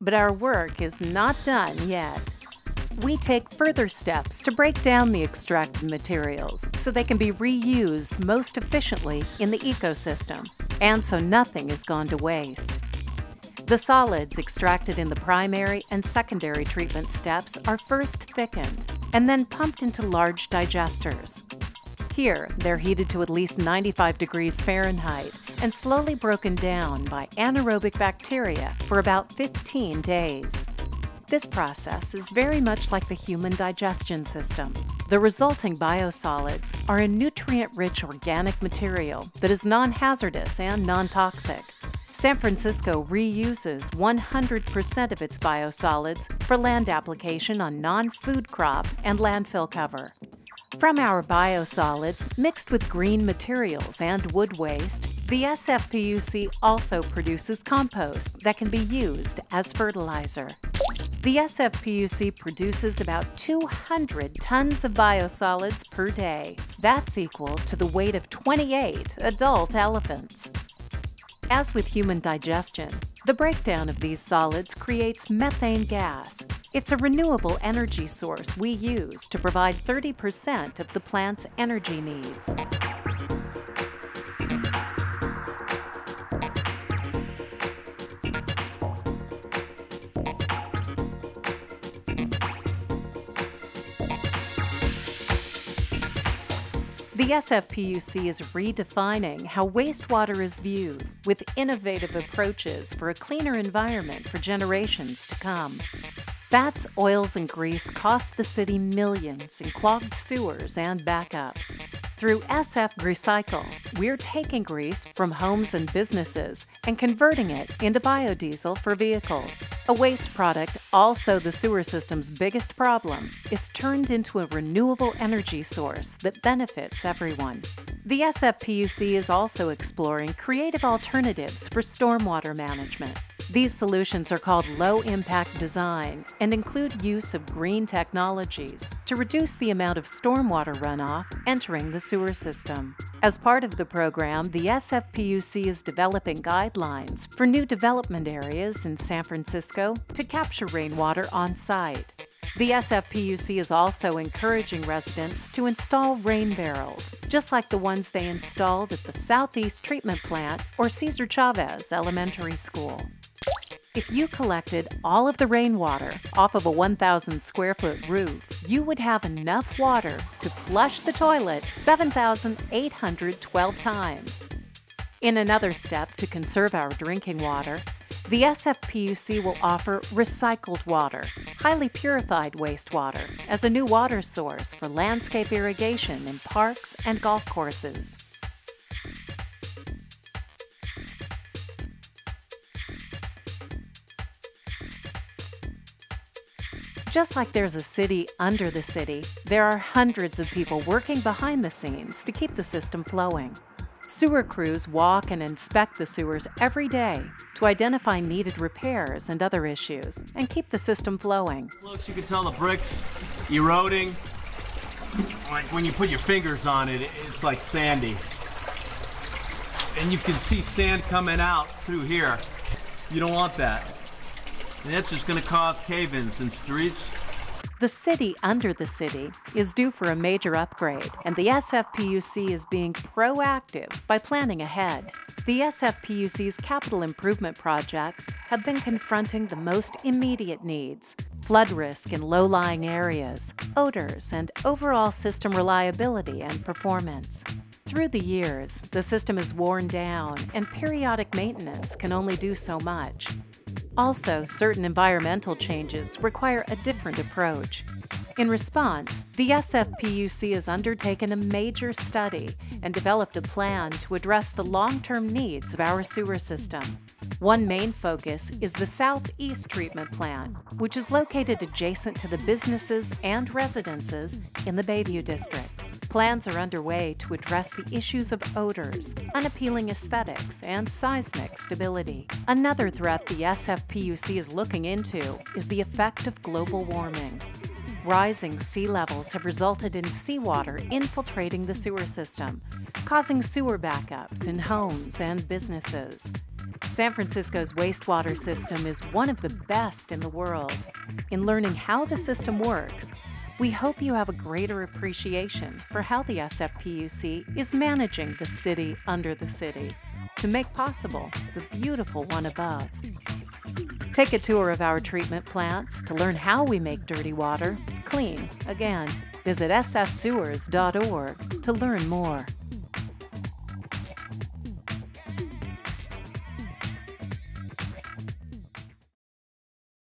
But our work is not done yet. We take further steps to break down the extracted materials so they can be reused most efficiently in the ecosystem, and so nothing is gone to waste. The solids extracted in the primary and secondary treatment steps are first thickened and then pumped into large digesters. Here, they're heated to at least 95 degrees Fahrenheit and slowly broken down by anaerobic bacteria for about 15 days. This process is very much like the human digestion system. The resulting biosolids are a nutrient rich organic material that is non hazardous and non toxic. San Francisco reuses 100% of its biosolids for land application on non food crop and landfill cover. From our biosolids mixed with green materials and wood waste, the SFPUC also produces compost that can be used as fertilizer. The SFPUC produces about 200 tons of biosolids per day. That's equal to the weight of 28 adult elephants. As with human digestion, the breakdown of these solids creates methane gas. It's a renewable energy source we use to provide 30% of the plant's energy needs. The SFPUC is redefining how wastewater is viewed with innovative approaches for a cleaner environment for generations to come. Fats, oils, and grease cost the city millions in clogged sewers and backups. Through SFGreasecycle, we're taking grease from homes and businesses and converting it into biodiesel for vehicles. A waste product, also the sewer system's biggest problem, is turned into a renewable energy source that benefits everyone. The SFPUC is also exploring creative alternatives for stormwater management. These solutions are called low impact design and include use of green technologies to reduce the amount of stormwater runoff entering the sewer system. As part of the program, the SFPUC is developing guidelines for new development areas in San Francisco to capture rainwater on site. The SFPUC is also encouraging residents to install rain barrels, just like the ones they installed at the Southeast Treatment Plant or Cesar Chavez Elementary School. If you collected all of the rainwater off of a 1,000 square foot roof, you would have enough water to flush the toilet 7,812 times. In another step to conserve our drinking water, the SFPUC will offer recycled water, highly purified wastewater, as a new water source for landscape irrigation in parks and golf courses. Just like there's a city under the city, there are hundreds of people working behind the scenes to keep the system flowing. Sewer crews walk and inspect the sewers every day to identify needed repairs and other issues and keep the system flowing. Looks, you can tell the bricks eroding. Like when you put your fingers on it, it's like sandy. And you can see sand coming out through here. You don't want that. And that's just going to cause cave-ins in streets. The city under the city is due for a major upgrade, and the SFPUC is being proactive by planning ahead. The SFPUC's capital improvement projects have been confronting the most immediate needs flood risk in low lying areas, odors, and overall system reliability and performance. Through the years, the system is worn down, and periodic maintenance can only do so much. Also, certain environmental changes require a different approach. In response, the SFPUC has undertaken a major study and developed a plan to address the long term needs of our sewer system. One main focus is the Southeast Treatment Plant, which is located adjacent to the businesses and residences in the Bayview District. Plans are underway to address the issues of odors, unappealing aesthetics, and seismic stability. Another threat the SFPUC is looking into is the effect of global warming. Rising sea levels have resulted in seawater infiltrating the sewer system, causing sewer backups in homes and businesses. San Francisco's wastewater system is one of the best in the world. In learning how the system works, we hope you have a greater appreciation for how the SFPUC is managing the city under the city to make possible the beautiful one above. Take a tour of our treatment plants to learn how we make dirty water clean again. Visit sfsewers.org to learn more.